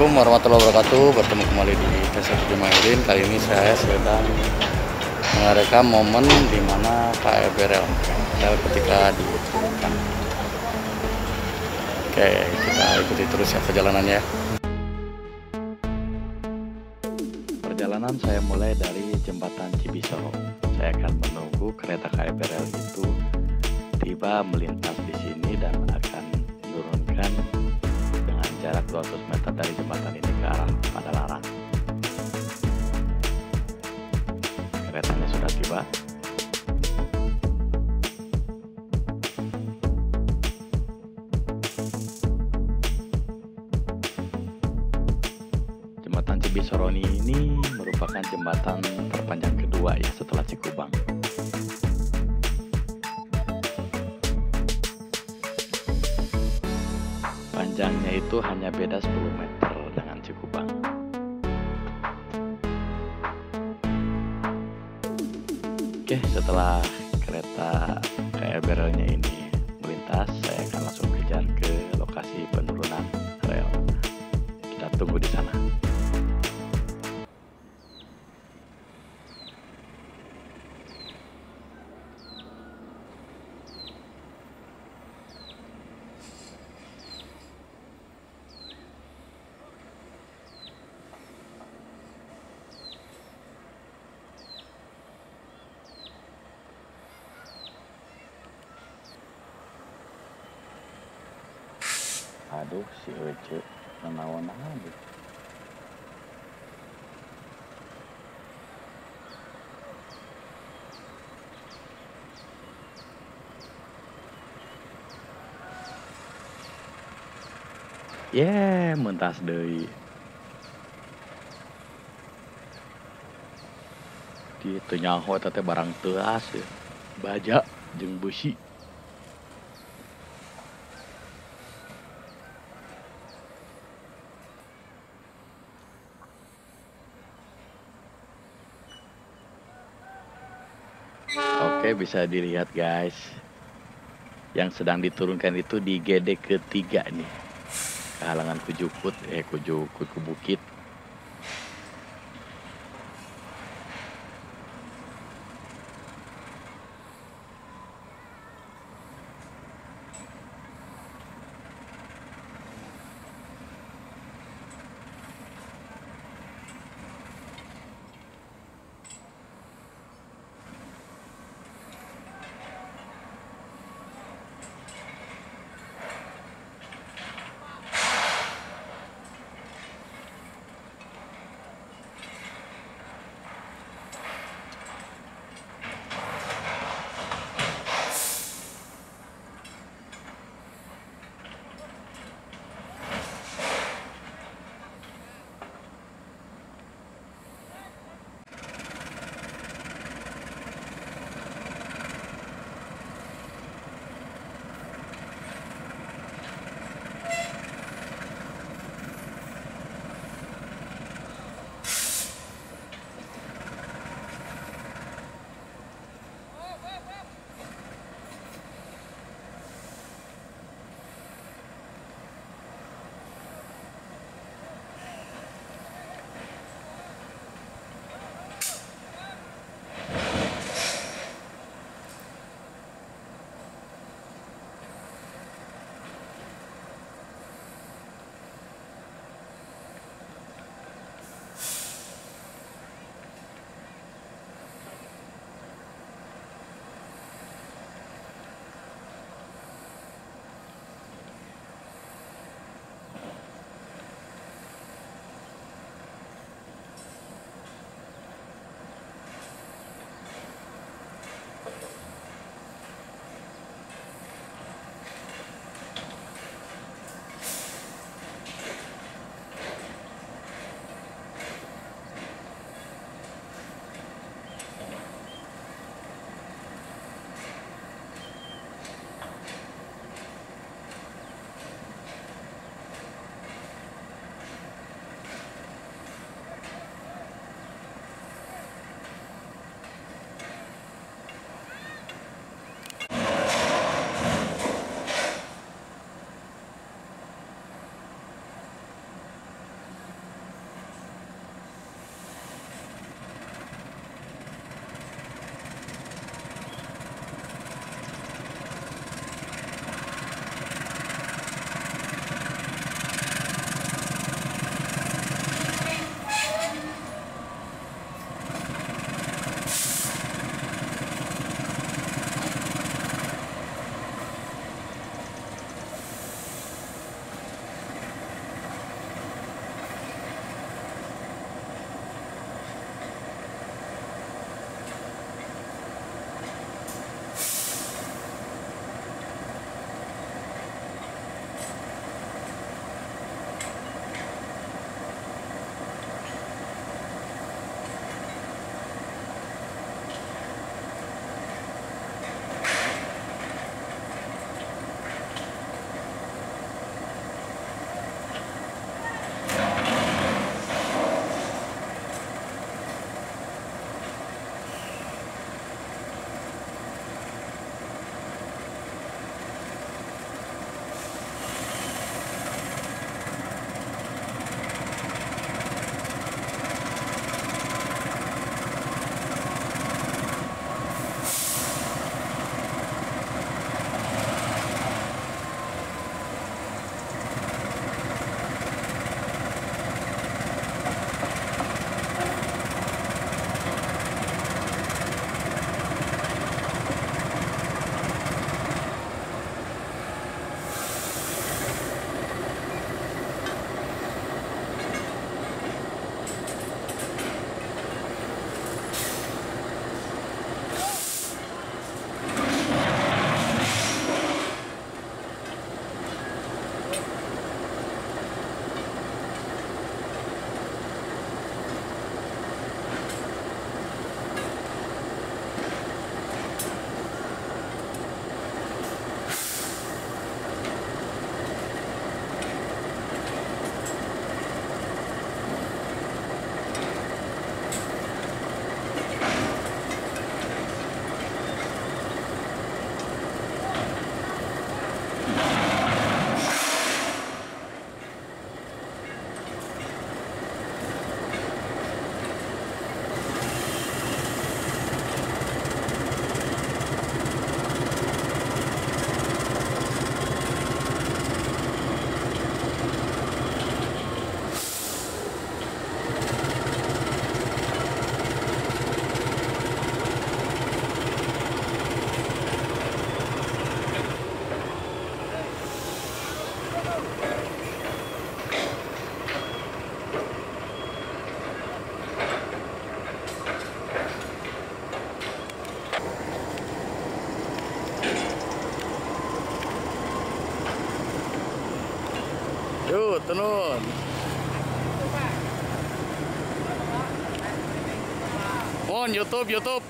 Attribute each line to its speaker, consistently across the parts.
Speaker 1: Assalamualaikum warahmatullahi wabarakatuh. Bertemu kembali di Desa Sudimailin Kali ini saya sedang merekam momen di mana KRB rel. Rel ketika diturunkan Oke kita ikuti terus ya perjalanannya. Perjalanan saya mulai dari jembatan Cibisoro Saya akan menunggu kereta KRB rel itu tiba melintas di sini dan akan menurunkan jarak 200 meter dari jembatan ini ke arah Padalarang. Keretanya sudah tiba. Jembatan Cibisoroni ini merupakan jembatan terpanjang kedua ya setelah Cikubang. Panjangnya itu hanya beda 10 meter dengan Cikubang. Oke, setelah kereta KRB relnya ini Aduh, si Ece menawan aduh. Yeah, mentas deui. Di teu nyaho teh barang teas ya. Baja jeung. Oke, bisa dilihat guys. Yang sedang diturunkan itu di GD ketiga nih. Kehalangan kujukut, eh kujukut ke tenun. On YouTube, YouTube.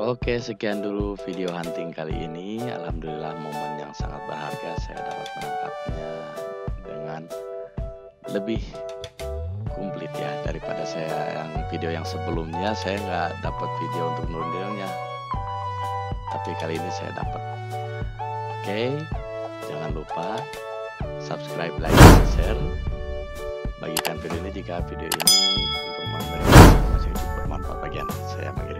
Speaker 1: Oke, sekian dulu video hunting kali ini. Alhamdulillah momen yang sangat berharga saya dapat menangkapnya dengan lebih komplit. ya daripada saya yang video yang sebelumnya saya nggak dapat video untuk nurunnya tapi kali ini saya dapat oke jangan lupa subscribe like dan share bagikan video ini jika video ini informasi bermanfaat anda saya mengirim